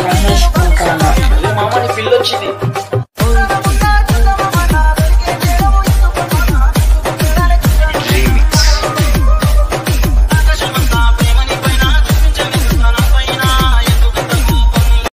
మహేష్ కుల్కర్ణ మామని పిల్లొచ్చింది.